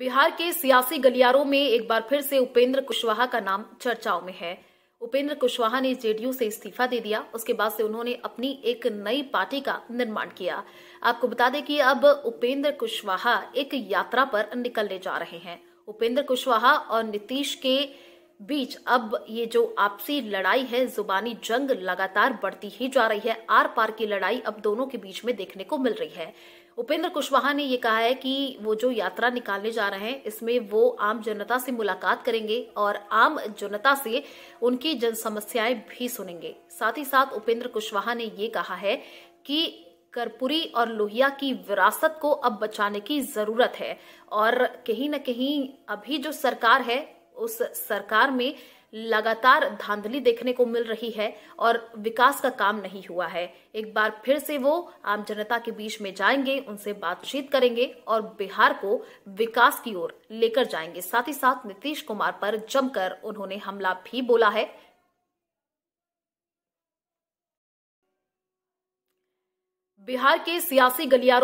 बिहार के सियासी गलियारों में एक बार फिर से उपेंद्र कुशवाहा का नाम चर्चाओं में है। उपेंद्र कुशवाहा ने जेडीयू से इस्तीफा दे दिया। उसके बाद से उन्होंने अपनी एक नई पार्टी का निर्माण किया। आपको बता दें कि अब उपेंद्र कुशवाहा एक यात्रा पर निकलने जा रहे हैं। उपेंद्र कुशवाहा और नीतीश के बीच अब ये जो आपसी लड़ाई है, जुबानी जंग लगातार बढ़ती ही जा रही है। आर पार की लड़ाई अब दोनों के बीच में देखने को मिल रही है। उपेंद्र कुशवाहा ने ये कहा है कि वो जो यात्रा निकालने जा रहे हैं, इसमें वो आम जनता से मुलाकात करेंगे और आम जनता से उनकी जन समस्याएँ भी सुनेंगे। साथ ही साथ उपेंद्र कुशवाहा ने ये कहा है कि करपुरी और लोहिया की विरासत को अब बचाने की ज़रूरत है और कहीं ना कहीं अभी जो सरकार है उस सरकार में लगातार धांधली देखने को मिल रही है और विकास का काम नहीं हुआ है। एक बार फिर से वो आम जनता के बीच में जाएँगे, उनसे बातचीत करेंगे और बिहार को विकास की ओर लेकर जाएँगे। साथ ही साथ नीतीश कुमार पर जमकर उन्होंने हमला भी बोला है। बिहार के सियासी गलियारों